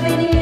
love in.